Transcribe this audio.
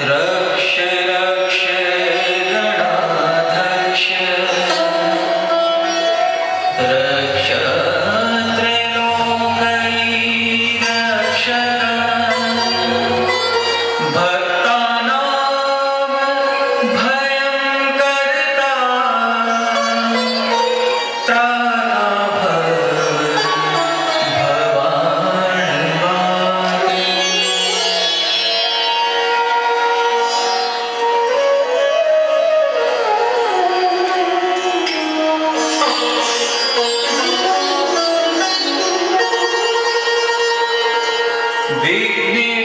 रक्ष रक्ष गणा Deep